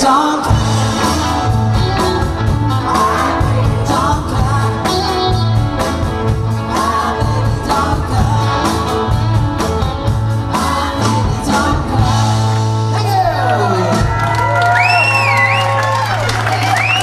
Don't